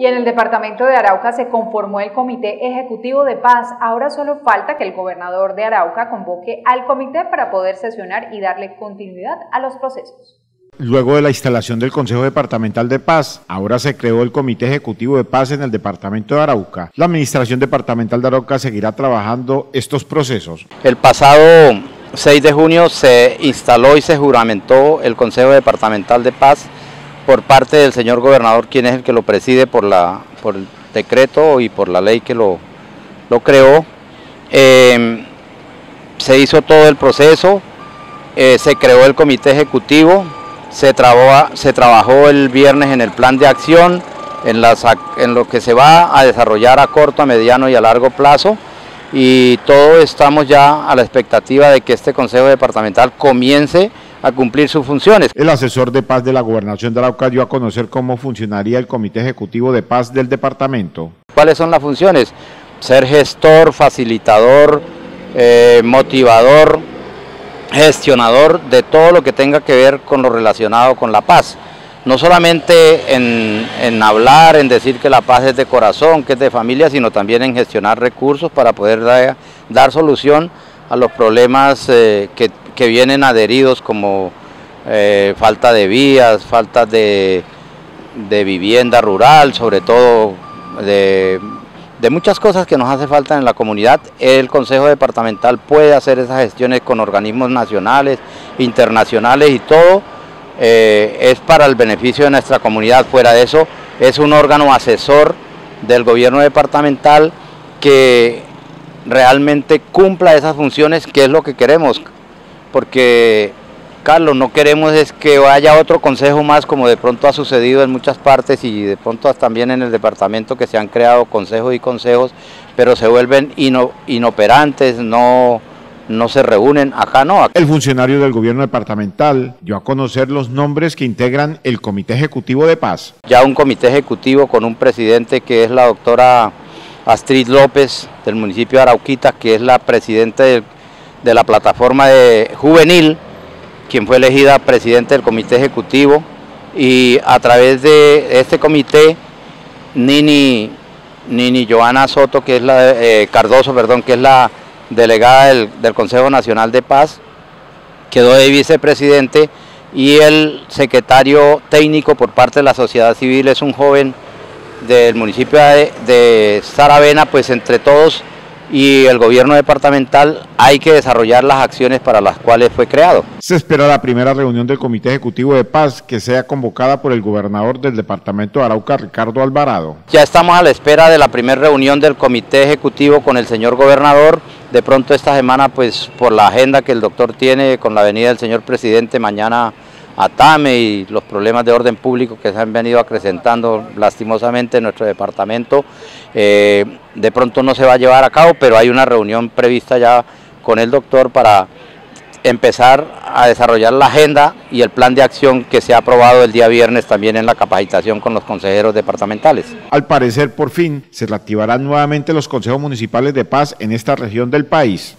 Y en el departamento de Arauca se conformó el Comité Ejecutivo de Paz. Ahora solo falta que el gobernador de Arauca convoque al comité para poder sesionar y darle continuidad a los procesos. Luego de la instalación del Consejo Departamental de Paz, ahora se creó el Comité Ejecutivo de Paz en el Departamento de Arauca. La Administración Departamental de Arauca seguirá trabajando estos procesos. El pasado 6 de junio se instaló y se juramentó el Consejo Departamental de Paz por parte del señor gobernador, quien es el que lo preside por, la, por el decreto y por la ley que lo, lo creó. Em, se hizo todo el proceso, eh, se creó el comité ejecutivo, se, se trabajó el viernes en el plan de acción, en, las, en lo que se va a desarrollar a corto, a mediano y a largo plazo y todos estamos ya a la expectativa de que este Consejo Departamental comience a cumplir sus funciones. El asesor de paz de la Gobernación de Arauca dio a conocer cómo funcionaría el Comité Ejecutivo de Paz del departamento. ¿Cuáles son las funciones? Ser gestor, facilitador, eh, motivador, gestionador de todo lo que tenga que ver con lo relacionado con la paz. No solamente en, hablar, en decir que la paz es de corazón, que es de familia, sino también en gestionar recursos para poder dar, solución a los problemas eh, que que vienen adheridos como eh, falta de vías, falta de, vivienda rural, sobre todo de, muchas cosas que nos hace falta en la comunidad. El Consejo Departamental puede hacer esas gestiones con organismos nacionales, internacionales y todo eh, es para el beneficio de nuestra comunidad. Fuera de eso, es un órgano asesor del gobierno departamental que realmente cumpla esas funciones que es lo que queremos, porque Carlos, no queremos es que haya otro consejo más como de pronto ha sucedido en muchas partes y de pronto también en el departamento que se han creado consejos y consejos, pero se vuelven inoperantes, no, no se reúnen, acá no. El funcionario del gobierno departamental dio a conocer los nombres que integran el Comité Ejecutivo de Paz. Ya un comité ejecutivo con un presidente que es la doctora Astrid López del municipio de Arauquita, que es la presidenta del de la plataforma de juvenil, quien fue elegida presidente del comité ejecutivo y a través de este comité Nini, Nini Joana Soto, que es la eh, Cardoso, perdón, que es la delegada del, del Consejo Nacional de Paz, quedó de vicepresidente y el secretario técnico por parte de la sociedad civil es un joven del municipio de, de Saravena, pues entre todos y el gobierno departamental hay que desarrollar las acciones para las cuales fue creado. Se espera la primera reunión del Comité Ejecutivo de Paz que sea convocada por el gobernador del departamento de Arauca, Ricardo Alvarado. Ya estamos a la espera de la primera reunión del Comité Ejecutivo con el señor gobernador. De pronto esta semana, pues por la agenda que el doctor tiene con la venida del señor presidente mañana Atame y los problemas de orden público que se han venido acrecentando lastimosamente en nuestro departamento. Eh, de pronto no se va a llevar a cabo, pero hay una reunión prevista ya con el doctor para empezar a desarrollar la agenda y el plan de acción que se ha aprobado el día viernes también en la capacitación con los consejeros departamentales. Al parecer, por fin, se reactivarán nuevamente los consejos municipales de paz en esta región del país.